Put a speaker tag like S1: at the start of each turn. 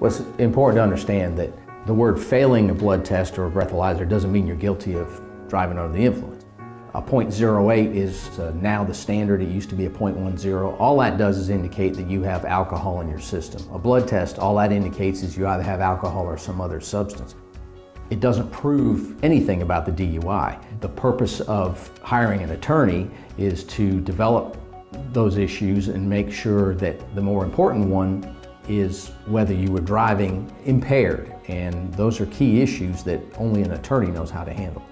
S1: Well, it's important to understand that the word failing a blood test or a breathalyzer doesn't mean you're guilty of driving under the influence. A .08 is uh, now the standard. It used to be a .10. All that does is indicate that you have alcohol in your system. A blood test, all that indicates is you either have alcohol or some other substance. It doesn't prove anything about the DUI. The purpose of hiring an attorney is to develop those issues and make sure that the more important one is whether you were driving impaired. And those are key issues that only an attorney knows how to handle.